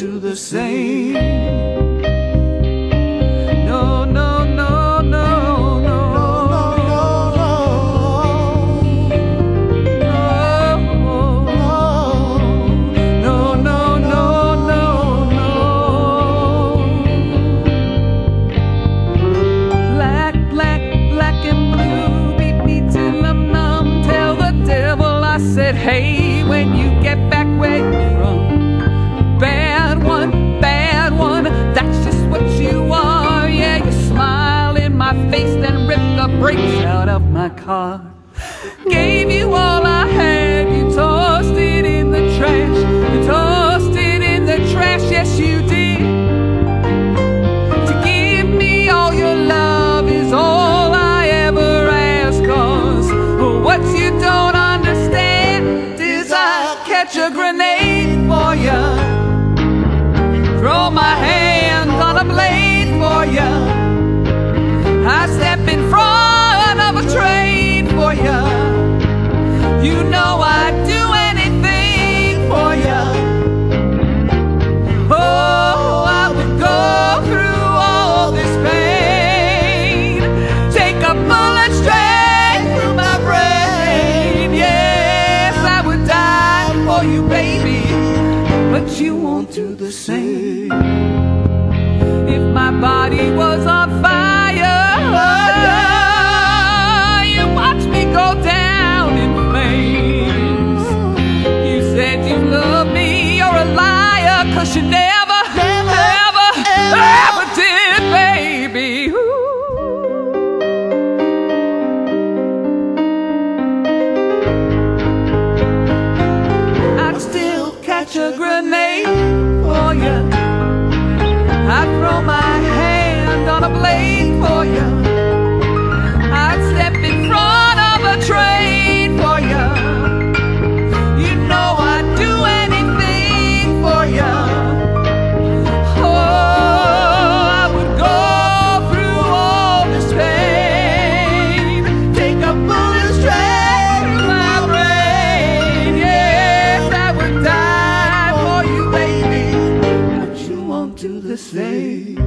Do the same. No, no, no, no, no. No, no, no, no, no. Black, black, black and blue, beat me till I'm numb. Tell the devil I said, hey, when you get back where you're from. My face, then rip the brakes out of my car. Gave you all I had, you tossed it in the trash. You tossed it in the trash, yes, you did. To give me all your love is all I ever ask. Cause what you don't understand is I catch a grenade for you. Throw my hands on a blade for you. You know I'd do anything for you. Oh, I would go through all this pain. Take a bullet straight through my brain. Yes, I would die for you, baby. But you won't do the same. If my body was on fire. say.